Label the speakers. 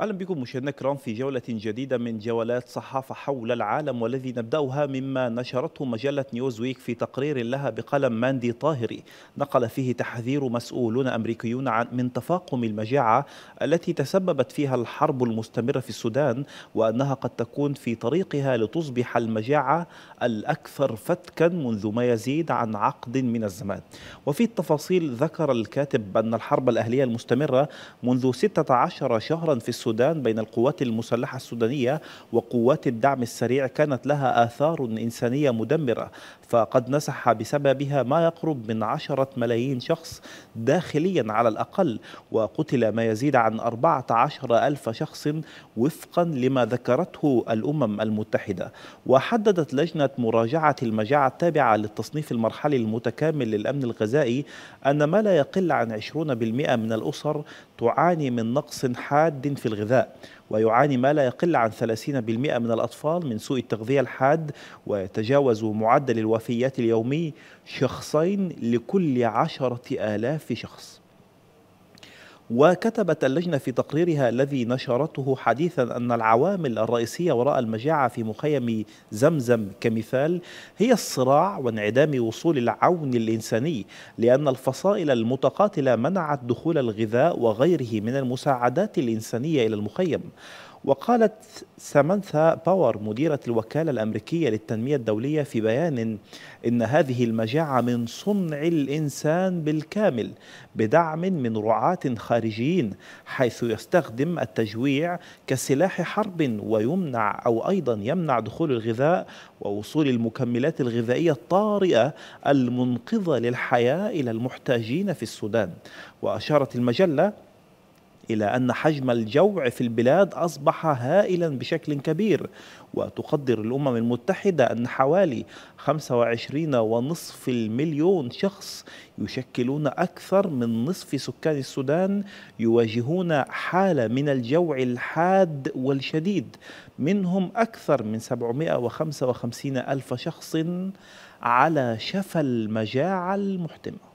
Speaker 1: أهلا بكم مشاهدينا الكرام في جولة جديدة من جولات صحافة حول العالم والذي نبدأها مما نشرته مجلة نيوزويك في تقرير لها بقلم ماندي طاهري. نقل فيه تحذير مسؤولون أمريكيون عن من تفاقم المجاعة التي تسببت فيها الحرب المستمرة في السودان وأنها قد تكون في طريقها لتصبح المجاعة الأكثر فتكا منذ ما يزيد عن عقد من الزمان. وفي التفاصيل ذكر الكاتب أن الحرب الأهلية المستمرة منذ 16 شهرا في السودان السودان بين القوات المسلحة السودانية وقوات الدعم السريع كانت لها آثار إنسانية مدمرة فقد نسح بسببها ما يقرب من عشرة ملايين شخص داخليا على الأقل وقتل ما يزيد عن 14 ألف شخص وفقا لما ذكرته الأمم المتحدة. وحددت لجنة مراجعة المجاعة التابعة للتصنيف المرحلي المتكامل للأمن الغذائي أن ما لا يقل عن 20% من الأسر تعاني من نقص حاد في الغذاء. ويعاني ما لا يقل عن 30% من الأطفال من سوء التغذية الحاد ويتجاوز معدل الوفيات اليومي شخصين لكل عشرة آلاف شخص. وكتبت اللجنة في تقريرها الذي نشرته حديثا أن العوامل الرئيسية وراء المجاعة في مخيم زمزم كمثال هي الصراع وانعدام وصول العون الإنساني لأن الفصائل المتقاتلة منعت دخول الغذاء وغيره من المساعدات الإنسانية إلى المخيم. وقالت سامانثا باور مديرة الوكالة الأمريكية للتنمية الدولية في بيان إن هذه المجاعة من صنع الإنسان بالكامل بدعم من رعاة خارجيين حيث يستخدم التجويع كسلاح حرب ويمنع أو أيضا يمنع دخول الغذاء ووصول المكملات الغذائية الطارئة المنقذة للحياة إلى المحتاجين في السودان. وأشارت المجلة إلى أن حجم الجوع في البلاد أصبح هائلا بشكل كبير وتقدر الأمم المتحدة أن حوالي 25.5 مليون شخص يشكلون أكثر من نصف سكان السودان يواجهون حالة من الجوع الحاد والشديد. منهم أكثر من 755 ألف شخص على شفا المجاعة المحتمة.